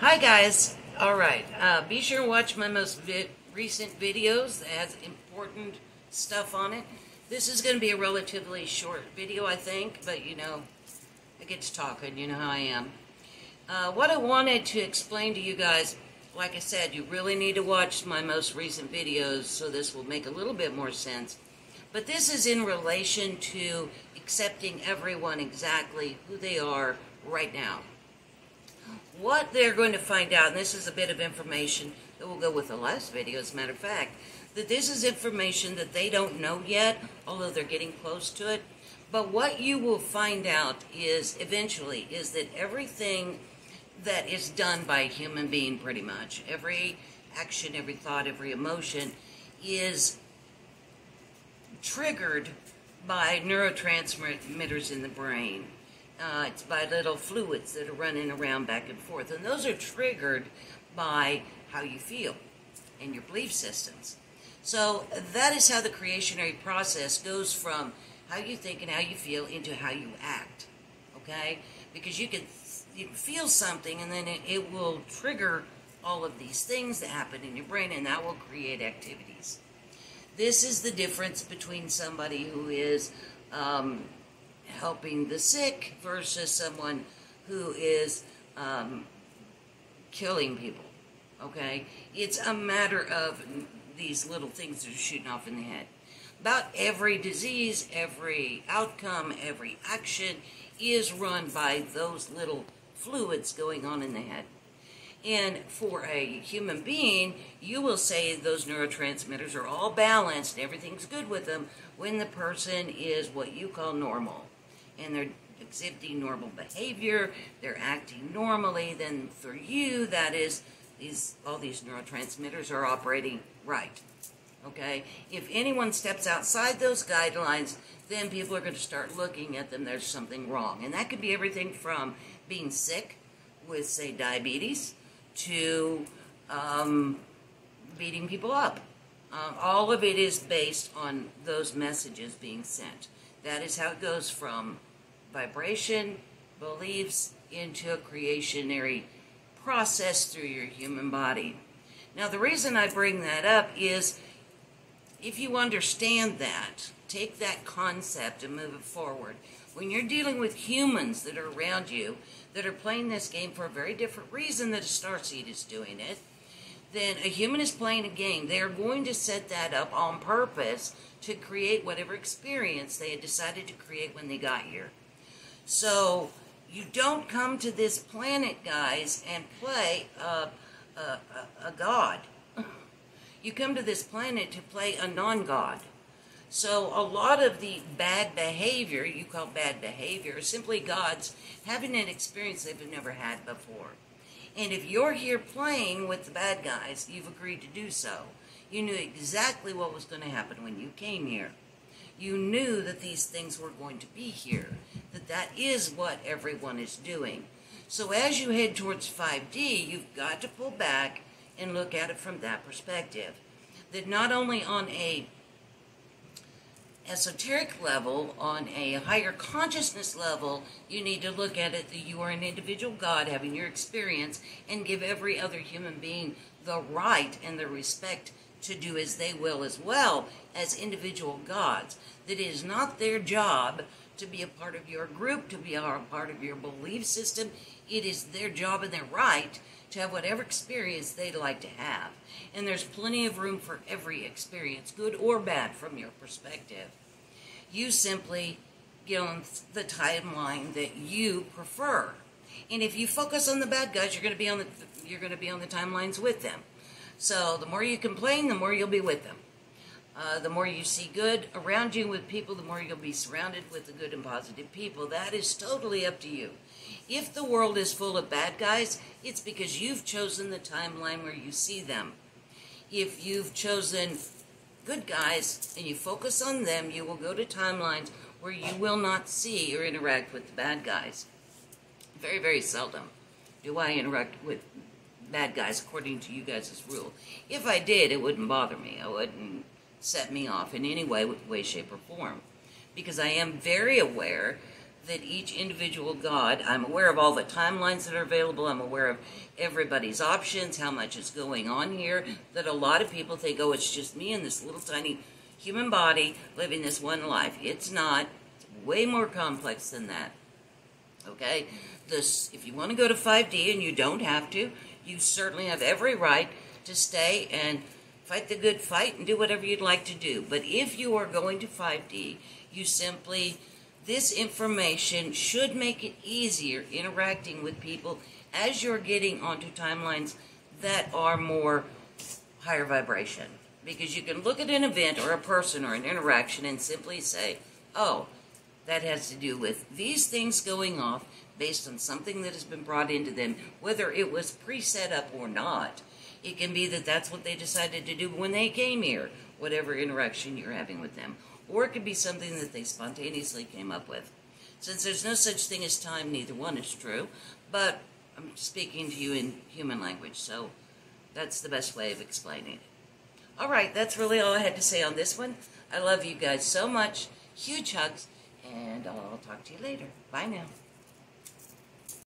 Hi guys. All right. Uh, be sure to watch my most vi- recent videos that has important stuff on it. This is going to be a relatively short video, I think, but you know, I get to talking. You know how I am. Uh, what I wanted to explain to you guys, like I said, you really need to watch my most recent videos, so this will make a little bit more sense. But this is in relation to accepting everyone exactly who they are right now. What they're going to find out, and this is a bit of information that will go with the last video, as a matter of fact, that this is information that they don't know yet, although they're getting close to it. But what you will find out is eventually is that everything that is done by a human being, pretty much, every action, every thought, every emotion, is triggered by neurotransmitters in the brain. Uh, it's by little fluids that are running around back and forth. And those are triggered by how you feel and your belief systems. So that is how the creationary process goes from how you think and how you feel into how you act. Okay? Because you can, you feel something and then it, it will trigger all of these things that happen in your brain and that will create activities. This is the difference between somebody who is um, helping the sick versus someone who is um, killing people. Okay? It's a matter of these little things that are shooting off in the head. About every disease, every outcome, every action is run by those little fluids going on in the head. And for a human being, you will say those neurotransmitters are all balanced, everything's good with them, when the person is what you call normal. And they're exhibiting normal behavior, they're acting normally, then for you, that is, these all these neurotransmitters are operating right. Okay? If anyone steps outside those guidelines, then people are going to start looking at them, there's something wrong. And that could be everything from being sick with, say, diabetes to um, beating people up. Um, all of it is based on those messages being sent. That is how it goes from vibration, beliefs, into a creationary process through your human body. Now, the reason I bring that up is if you understand that, take that concept and move it forward. When you're dealing with humans that are around you that are playing this game for a very different reason that a starseed is doing it, then a human is playing a game. They are going to set that up on purpose to create whatever experience they had decided to create when they got here. So you don't come to this planet, guys, and play a, a, a, god. You come to this planet to play a non-god. So a lot of the bad behavior, you call bad behavior, is simply gods having an experience they've never had before. And if you're here playing with the bad guys, you've agreed to do so. You knew exactly what was going to happen when you came here. You knew that these things were going to be here, that is what everyone is doing. So as you head towards 5D, you've got to pull back and look at it from that perspective. That not only on a esoteric level, on a higher consciousness level, you need to look at it that you are an individual God having your experience and give every other human being the right and the respect to do as they will as well as individual gods. That it is not their job to be a part of your group, to be a part of your belief system. It is their job and their right to have whatever experience they'd like to have. And there's plenty of room for every experience, good or bad from your perspective. You simply get on the timeline that you prefer. And if you focus on the bad guys, you're going to be on the you're going to be on the timelines with them. So the more you complain, the more you'll be with them. Uh, the more you see good around you with people, the more you'll be surrounded with the good and positive people. That is totally up to you. If the world is full of bad guys, it's because you've chosen the timeline where you see them. If you've chosen good guys and you focus on them, you will go to timelines where you will not see or interact with the bad guys. Very, very seldom do I interact with bad guys according to you guys' rule. If I did, it wouldn't bother me. It wouldn't set me off in any way, way, shape, or form. Because I am very aware that each individual God, I'm aware of all the timelines that are available, I'm aware of everybody's options, how much is going on here, that a lot of people think, oh, it's just me and this little tiny human body living this one life. It's not. It's way more complex than that. Okay? This, if you want to go to 5D and you don't have to, you certainly have every right to stay and fight the good fight and do whatever you'd like to do. But if you are going to 5D, you simply, this information should make it easier interacting with people as you're getting onto timelines that are more higher vibration. Because you can look at an event or a person or an interaction and simply say, oh, that has to do with these things going off based on something that has been brought into them, whether it was pre-set up or not. It can be that that's what they decided to do when they came here, whatever interaction you're having with them. Or it could be something that they spontaneously came up with. Since there's no such thing as time, neither one is true, but I'm speaking to you in human language, so that's the best way of explaining it. All right, that's really all I had to say on this one. I love you guys so much. Huge hugs, and I'll talk to you later. Bye now.